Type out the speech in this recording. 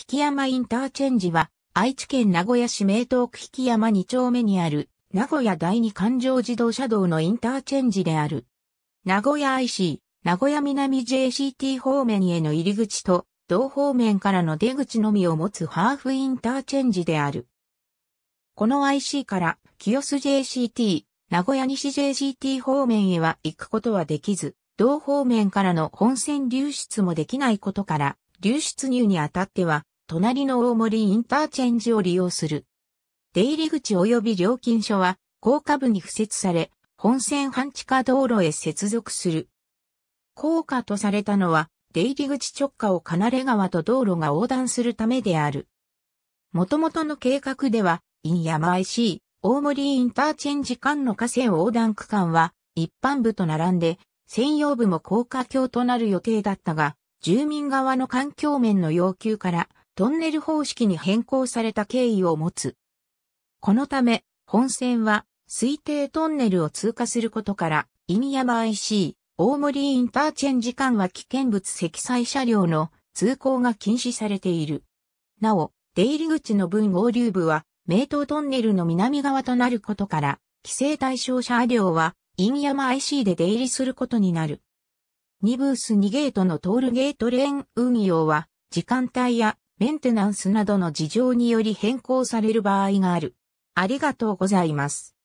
引山インターチェンジは、愛知県名古屋市名東区引山2丁目にある、名古屋第二環状自動車道のインターチェンジである。名古屋 IC、名古屋南 JCT 方面への入り口と、同方面からの出口のみを持つハーフインターチェンジである。この IC から清須 JCT、名古屋西 JCT 方面へは行くことはできず、同方面からの本線流出もできないことから、流出入にあたっては、隣の大森インターチェンジを利用する。出入り口及び料金所は、高架部に付設され、本線半地下道路へ接続する。高架とされたのは、出入り口直下を金れ川と道路が横断するためである。元々の計画では、イン山 IC、大森インターチェンジ間の河川横断区間は、一般部と並んで、専用部も高架橋となる予定だったが、住民側の環境面の要求からトンネル方式に変更された経緯を持つ。このため、本線は推定トンネルを通過することから、犬山 IC、大森インターチェンジ間は危険物積載車両の通行が禁止されている。なお、出入り口の分合流部は、名東トンネルの南側となることから、規制対象車両はインヤマ IC で出入りすることになる。2ブース2ゲートのトールゲートレーン運用は、時間帯やメンテナンスなどの事情により変更される場合がある。ありがとうございます。